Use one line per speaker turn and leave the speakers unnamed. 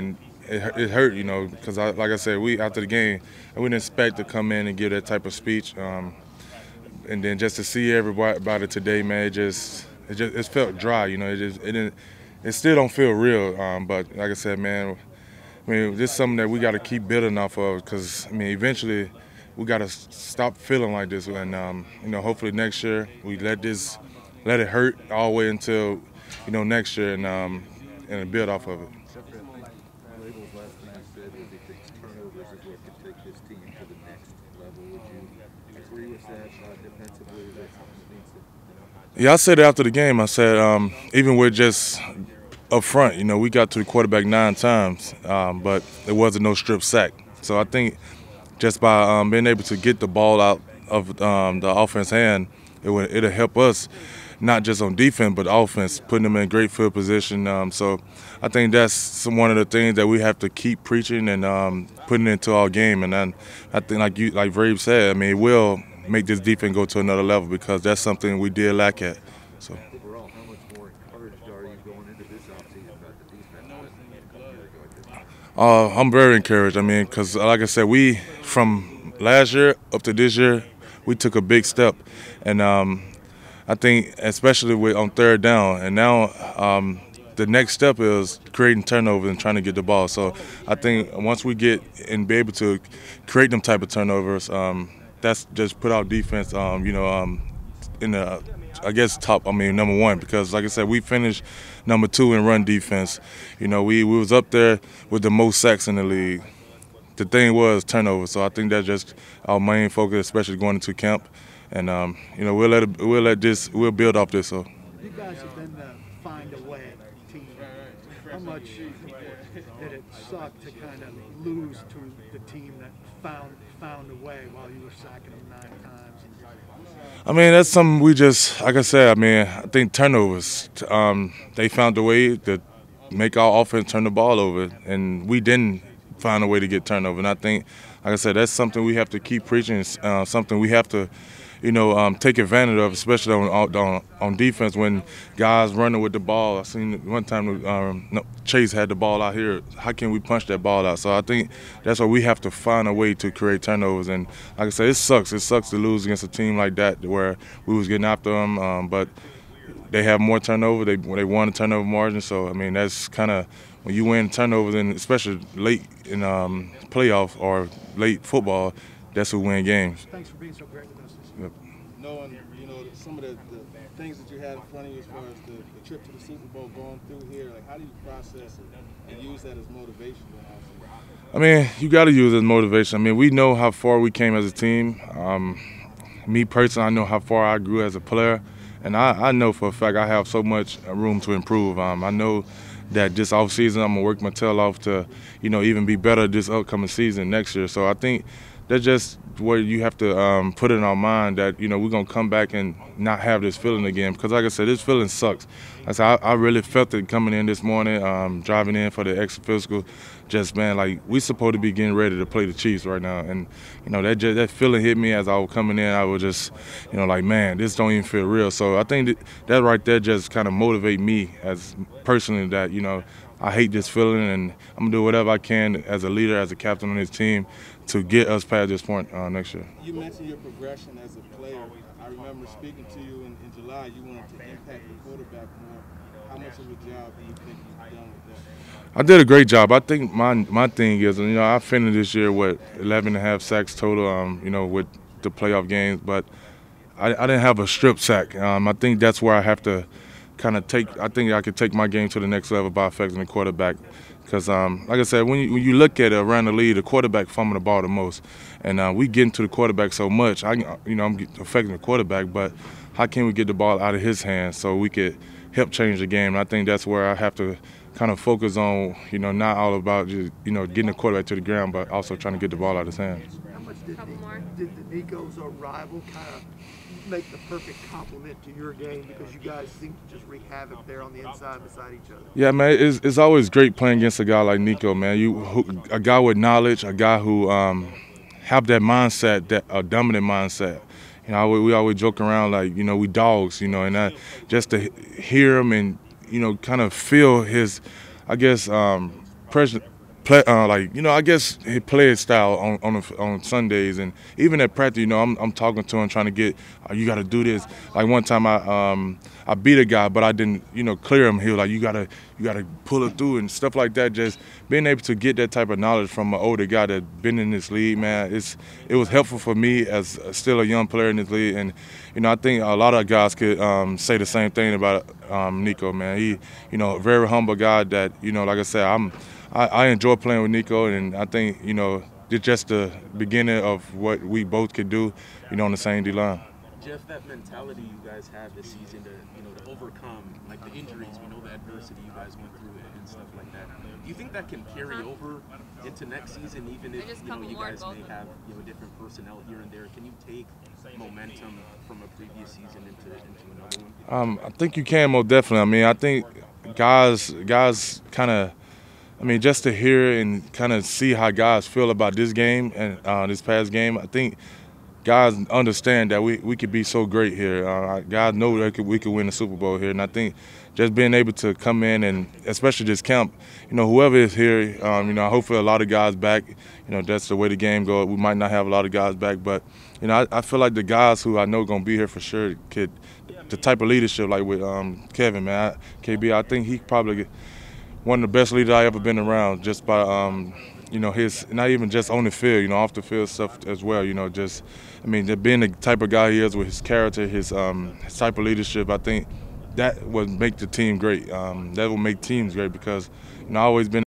mean, it, it hurt, you know, because like I said, we after the game, we didn't expect to come in and give that type of speech, um, and then just to see everybody about it today, man, it just it just it felt dry, you know. It just it didn't, it still don't feel real. Um, but like I said, man, I mean, this is something that we got to keep building off of, because I mean, eventually we got to stop feeling like this, and um, you know, hopefully next year we let this let it hurt all the way until you know next year, and um, and build off of it. Yeah, I said after the game. I said um, even with just up front, you know, we got to the quarterback nine times, um, but it wasn't no strip sack. So I think just by um, being able to get the ball out of um, the offense hand, it would it'll help us not just on defense but offense, putting them in great field position. Um, so I think that's some, one of the things that we have to keep preaching and um, putting into our game. And then I think, like you, like Vrave said, I mean, it will make this defense go to another level because that's something we did lack at. So.
Overall, how much more encouraged are you going into this offseason about the defense?
Uh, I'm very encouraged. I mean, because like I said, we from last year up to this year, we took a big step, and um, I think especially with on third down, and now um, the next step is creating turnovers and trying to get the ball. So I think once we get and be able to create them type of turnovers, um, that's just put our defense, um, you know, um, in the I guess top. I mean, number one because, like I said, we finished number two in run defense. You know, we we was up there with the most sacks in the league. The thing was turnover, so I think that's just our main focus, especially going into camp and um, you know we'll let it, we'll let this we'll build off this.
So you guys have been the find a way team. How much did it suck to kind of lose to the team that found found a way while you were sacking them nine times?
I mean that's something we just like I said. I mean I think turnovers. Um, they found a way to make our offense turn the ball over, and we didn't find a way to get turnover. And I think, like I said, that's something we have to keep preaching. Uh, something we have to you know, um, take advantage of, especially on, on, on defense when guys running with the ball. I seen one time um, no, Chase had the ball out here. How can we punch that ball out? So I think that's why we have to find a way to create turnovers. And like I said, it sucks. It sucks to lose against a team like that where we was getting after them, um, but they have more turnover. They they won the turnover margin. So I mean, that's kind of when you win turnovers, and especially late in um, playoff or late football, that's who win games.
Thanks for being so great with us.
Yep. Knowing, you know, some of the, the, things that you had in front of you as far as the, the, trip to the Super Bowl going through here, like how do you process it and use that as motivation?
I mean, you got to use it as motivation. I mean, we know how far we came as a team. Um, me personally, I know how far I grew as a player, and I, I know for a fact I have so much room to improve. Um, I know that this off season I'm gonna work my tail off to, you know, even be better this upcoming season next year. So I think that's just where you have to um, put it in our mind that you know we're gonna come back and not have this feeling again because like I said this feeling sucks. I said I, I really felt it coming in this morning, um, driving in for the extra physical. Just man, like we supposed to be getting ready to play the Chiefs right now, and you know that just, that feeling hit me as I was coming in. I was just you know like man, this don't even feel real. So I think that, that right there just kind of motivate me as personally that you know I hate this feeling, and I'm gonna do whatever I can as a leader, as a captain on this team, to get us past this point uh, next year.
You mentioned your progression as a player. I remember speaking to you in, in July. You wanted to impact the quarterback more. How much of a job do you think you've done with that?
I did a great job. I think my my thing is, you know, I finished this year with 11 and a half sacks total. Um, you know, with the playoff games, but I, I didn't have a strip sack. Um, I think that's where I have to kind of take. I think I could take my game to the next level by affecting the quarterback. Because, um, like I said, when you, when you look at it around the league, the quarterback fumbling the ball the most, and uh, we get into the quarterback so much. I, you know, I'm affecting the quarterback, but how can we get the ball out of his hands so we could help change the game? And I think that's where I have to kind of focus on, you know, not all about just, you know, getting the quarterback to the ground, but also trying to get the ball out of his hands.
How much did, did Denico's arrival kind of make the perfect complement to your game because you guys seem to just wreak havoc there on the inside beside each other.
Yeah, man, it's, it's always great playing against a guy like Nico, man. You who, a guy with knowledge, a guy who um, have that mindset, that a dominant mindset. You know, we always joke around like you know we dogs, you know, and I, just to hear him and you know kind of feel his, I guess. Um, pressure play, uh, like you know, I guess his play style on on, on Sundays and even at practice, you know, I'm, I'm talking to him trying to get, oh, you got to do this. Like one time I um, I beat a guy, but I didn't, you know, clear him. He was like, you gotta you gotta pull it through and stuff like that. Just being able to get that type of knowledge from an older guy that been in this league, man, it's it was helpful for me as still a young player in this league. And you know, I think a lot of guys could um, say the same thing about um, Nico, man. He, you know, a very humble guy that, you know, like I said, I'm. I, I enjoy playing with Nico, and I think you know it's just the beginning of what we both could do, you know, on the same D line.
Jeff, that mentality you guys have this season to you know to overcome like the injuries, we know the adversity you guys went through and stuff like that. Do you think that can carry over into next season, even if you know you guys may have you know different personnel here and there? Can you take momentum from a previous season into into another one?
Um, I think you can most definitely. I mean, I think guys guys kind of I mean, just to hear and kind of see how guys feel about this game and uh, this past game, I think guys understand that we, we could be so great here. Uh, guys know that we could, win the Super Bowl here, and I think just being able to come in and especially this camp, you know, whoever is here, um, you know, hopefully a lot of guys back. You know, that's the way the game goes. We might not have a lot of guys back, but you know, I, I feel like the guys who I know going to be here for sure could the type of leadership like with um, Kevin, man, I, KB. I think he probably one of the best leaders I ever been around. Just by um, you know his not even just on the field, you know, off the field stuff as well. You know, just I mean, being the type of guy he is with his character, his um, his type of leadership. I think that would make the team great. Um, that will make teams great because you know I always been